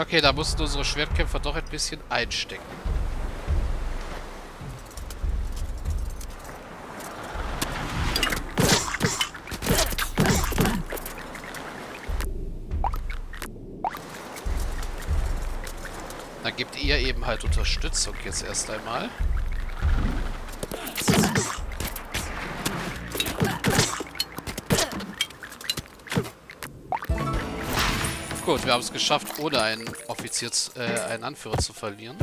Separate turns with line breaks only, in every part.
Okay, da mussten unsere Schwertkämpfer doch ein bisschen einstecken. Dann gebt ihr eben halt Unterstützung jetzt erst einmal. Gut, wir haben es geschafft, ohne einen Offiziers, äh, einen Anführer zu verlieren.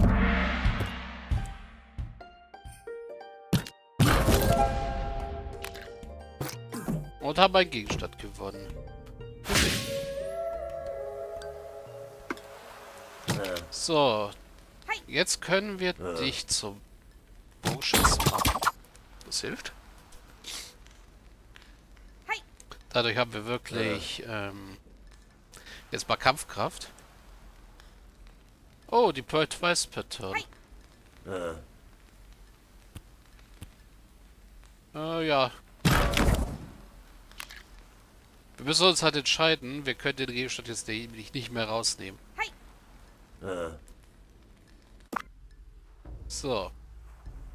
Und haben einen Gegenstand gewonnen. So. Jetzt können wir dich zum Bogenschützen machen. Das hilft. Dadurch haben wir wirklich ähm, Jetzt mal Kampfkraft. Oh, die Pearl Twice Pattern. Äh. Äh, ja. Wir müssen uns halt entscheiden. Wir können den Gegenstand jetzt nämlich nicht mehr rausnehmen. Äh. So.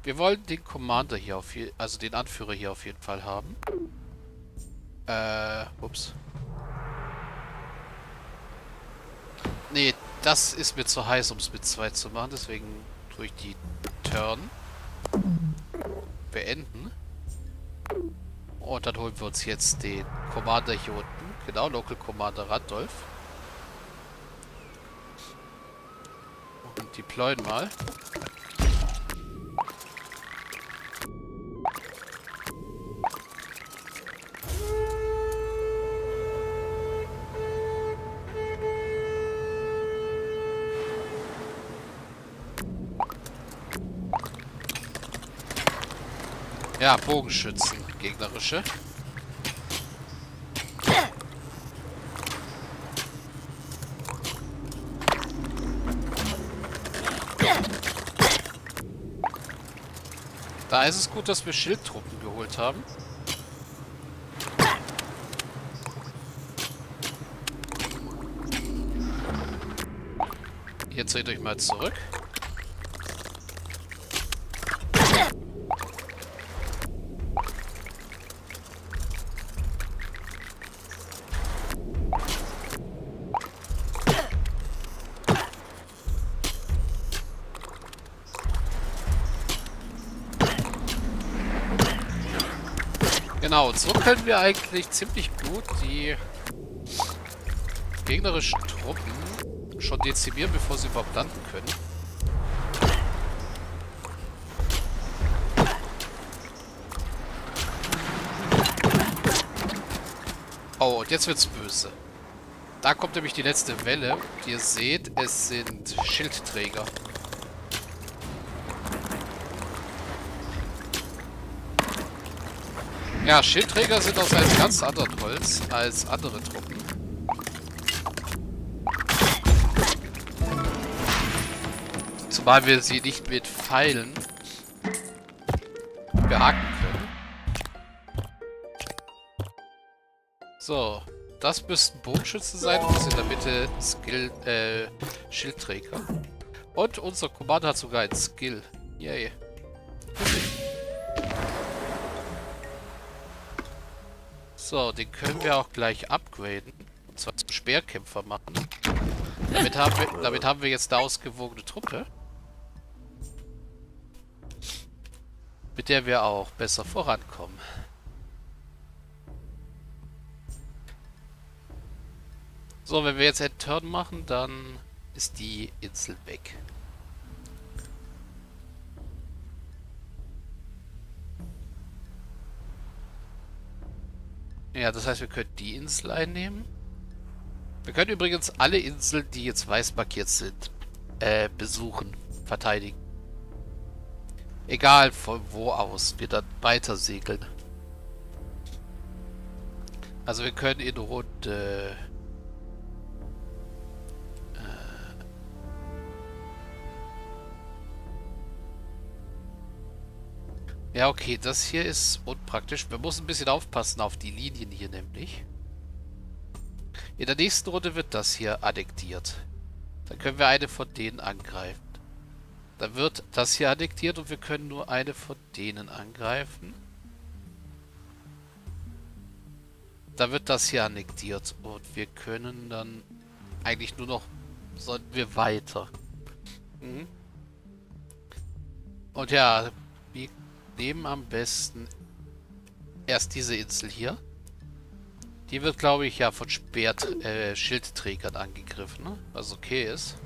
Wir wollen den Commander hier auf jeden also den Anführer hier auf jeden Fall haben. Äh, ups. Nee, das ist mir zu heiß, um es mit zwei zu machen. Deswegen tue ich die Turn beenden. Und dann holen wir uns jetzt den Commander hier unten. Genau, Local Commander Randolph. Und deployen mal. Ja, Bogenschützen, gegnerische. Da ist es gut, dass wir Schildtruppen geholt haben. Jetzt dreht euch mal zurück. Genau, so können wir eigentlich ziemlich gut die gegnerischen Truppen schon dezimieren, bevor sie überhaupt landen können. Oh, und jetzt wird's böse. Da kommt nämlich die letzte Welle. Ihr seht, es sind Schildträger. Ja, Schildträger sind aus einem ganz anderen Holz als andere Truppen. Zumal wir sie nicht mit Pfeilen behaken können. So, das müssten Bogenschützen sein und das in der Mitte Skill, äh, Schildträger. Und unser Commander hat sogar ein Skill. Yay. So, den können wir auch gleich upgraden. Und zwar zum Speerkämpfer machen. Damit haben wir, damit haben wir jetzt eine ausgewogene Truppe. Mit der wir auch besser vorankommen. So, wenn wir jetzt einen Turn machen, dann ist die Insel weg. Ja, das heißt, wir können die Insel einnehmen. Wir können übrigens alle Inseln, die jetzt weiß markiert sind, äh, besuchen, verteidigen. Egal von wo aus wir dann weiter segeln. Also wir können in Runde Ja, okay, das hier ist unpraktisch. Wir müssen ein bisschen aufpassen auf die Linien hier nämlich. In der nächsten Runde wird das hier annektiert. Dann können wir eine von denen angreifen. Dann wird das hier annektiert und wir können nur eine von denen angreifen. Da wird das hier annektiert und wir können dann eigentlich nur noch, sollten wir weiter. Mhm. Und ja, nehmen am besten erst diese Insel hier. Die wird, glaube ich, ja von Speer äh, Schildträgern angegriffen, ne? was okay ist.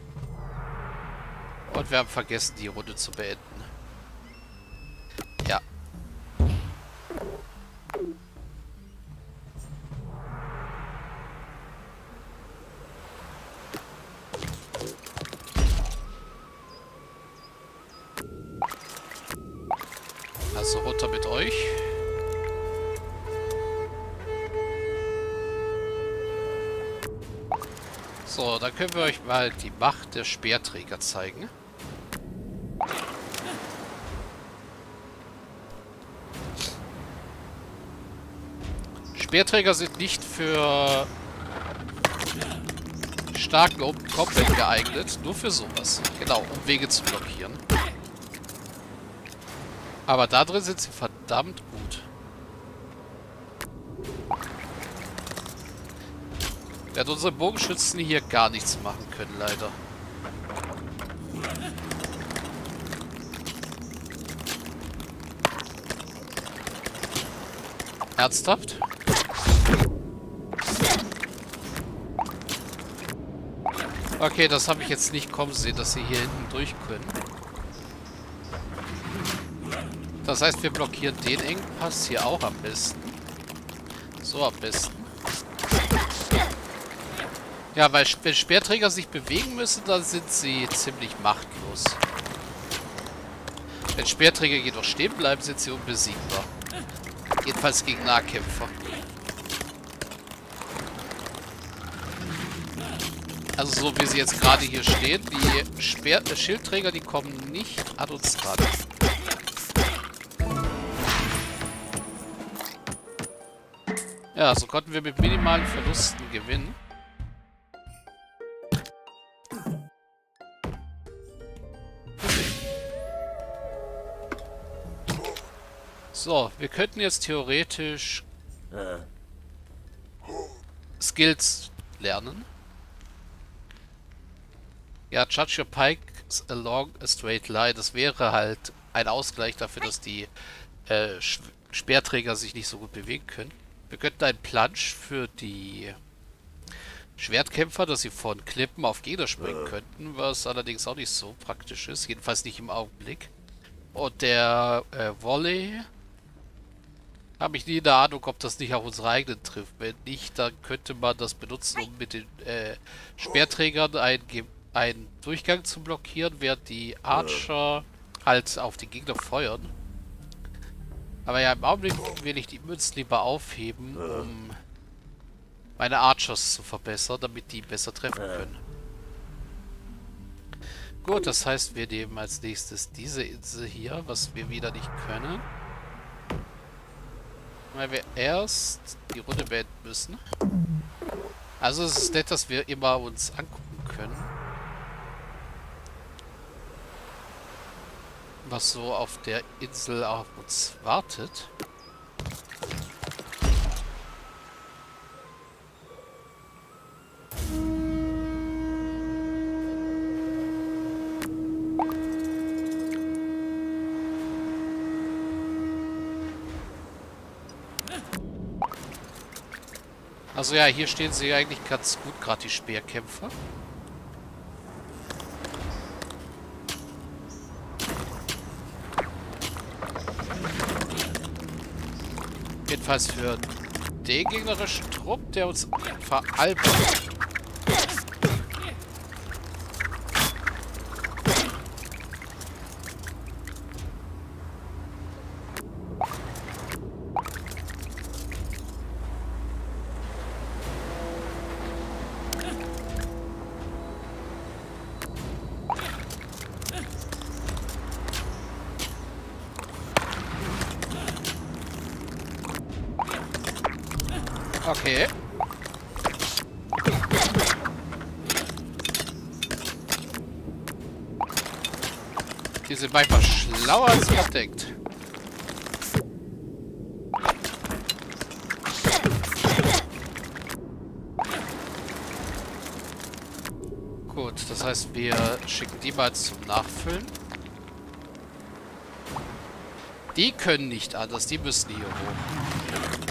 Und wir haben vergessen, die Runde zu beenden. So, dann können wir euch mal die Macht der Speerträger zeigen. Speerträger sind nicht für starken Open Combat geeignet, nur für sowas. Genau, um Wege zu blockieren. Aber da drin sind sie verdammt gut. Während unsere Bogenschützen hier gar nichts machen können, leider. Ernsthaft? Okay, das habe ich jetzt nicht kommen sehen, dass sie hier hinten durch können. Das heißt, wir blockieren den Engpass hier auch am besten. So am besten. Ja, weil wenn Speerträger sich bewegen müssen, dann sind sie ziemlich machtlos. Wenn Speerträger jedoch stehen bleiben, sind sie unbesiegbar. Jedenfalls gegen Nahkämpfer. Also so wie sie jetzt gerade hier stehen, die Speer äh, Schildträger, die kommen nicht an uns ran. Ja, so konnten wir mit minimalen Verlusten gewinnen. So, wir könnten jetzt theoretisch Skills lernen. Ja, judge your pikes along a straight line. Das wäre halt ein Ausgleich dafür, dass die äh, Speerträger sich nicht so gut bewegen können. Wir könnten einen Plunge für die Schwertkämpfer, dass sie von Klippen auf Gegner springen könnten, was allerdings auch nicht so praktisch ist. Jedenfalls nicht im Augenblick. Und der äh, Volley habe ich nie eine Ahnung, ob das nicht auch unsere eigenen trifft. Wenn nicht, dann könnte man das benutzen, um mit den äh, Speerträgern einen, einen Durchgang zu blockieren, während die Archer halt auf die Gegner feuern. Aber ja, im Augenblick will ich die Münzen lieber aufheben, um meine Archers zu verbessern, damit die besser treffen können. Gut, das heißt, wir nehmen als nächstes diese Insel hier, was wir wieder nicht können. Weil wir erst die Runde beenden müssen. Also es ist nett, dass wir immer uns angucken können. Was so auf der Insel auf uns wartet. Also ja, hier stehen sie eigentlich ganz gut, gerade die Speerkämpfer. Jedenfalls für den gegnerischen Trupp, der uns veralbert. Okay. Hier sind manchmal schlauer als man denkt. Gut, das heißt, wir schicken die mal zum Nachfüllen. Die können nicht anders, die müssen hier hoch.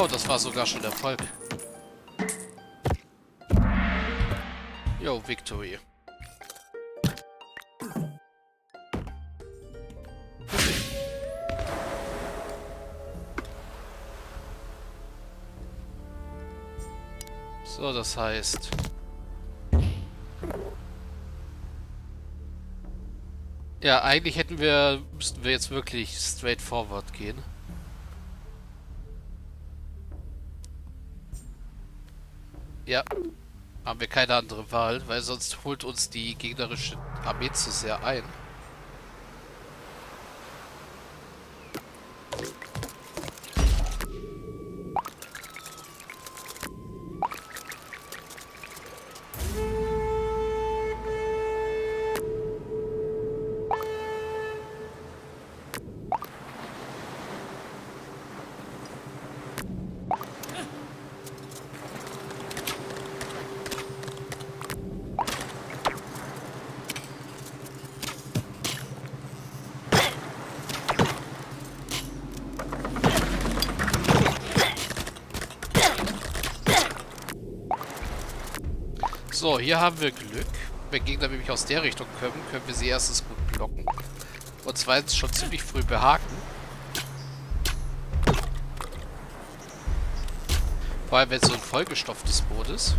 Oh, das war sogar schon Erfolg. Yo, Victory. So, das heißt... Ja, eigentlich hätten wir, müssten wir jetzt wirklich straight forward gehen. Ja, haben wir keine andere Wahl, weil sonst holt uns die gegnerische Armee zu sehr ein. So, hier haben wir Glück. Wenn Gegner nämlich aus der Richtung kommen, können wir sie erstens gut blocken. Und zweitens schon ziemlich früh behaken. Vor allem, wenn es so ein vollgestopftes Boot ist.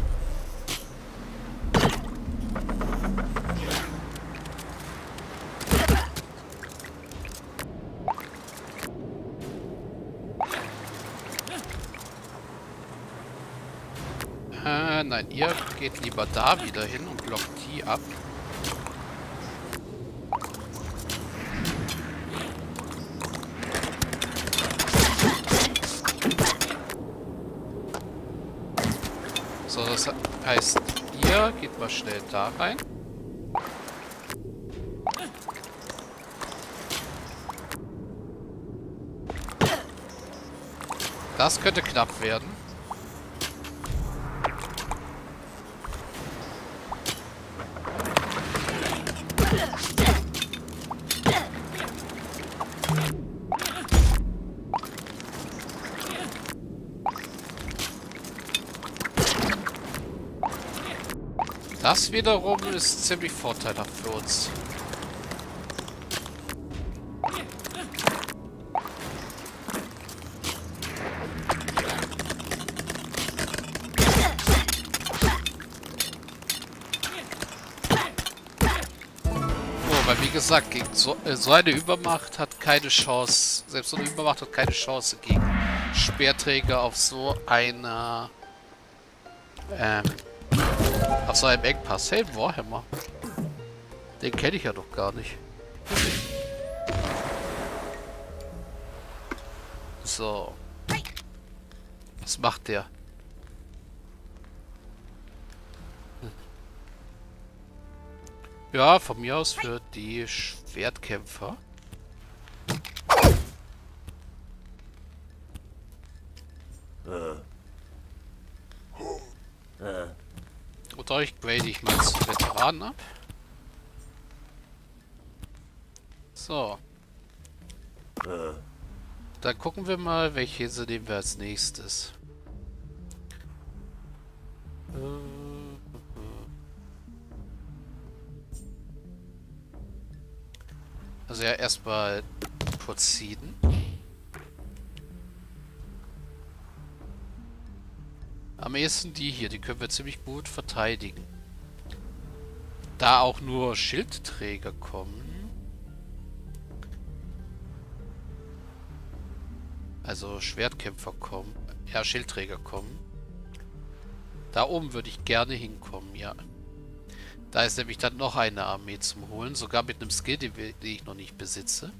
Nein, ihr geht lieber da wieder hin und blockt die ab. So, das heißt, ihr geht mal schnell da rein. Das könnte knapp werden. Das wiederum ist ziemlich vorteilhaft für uns. Oh, weil wie gesagt, gegen so, äh, so eine Übermacht hat keine Chance, selbst so eine Übermacht hat keine Chance gegen Speerträger auf so einer ähm, auf so einem Engpass. Hey, Warhammer. Den kenne ich ja doch gar nicht. So. Was macht der? Ja, von mir aus für die Schwertkämpfer. Äh. Äh. Euch grade ich mal zu Veteranen ab. So. Dann gucken wir mal, welche Insel nehmen wir als nächstes. Also ja, erstmal Poseidon. Am ehesten die hier, die können wir ziemlich gut verteidigen. Da auch nur Schildträger kommen. Also Schwertkämpfer kommen. Ja, Schildträger kommen. Da oben würde ich gerne hinkommen, ja. Da ist nämlich dann noch eine Armee zum Holen. Sogar mit einem Skill, den ich noch nicht besitze.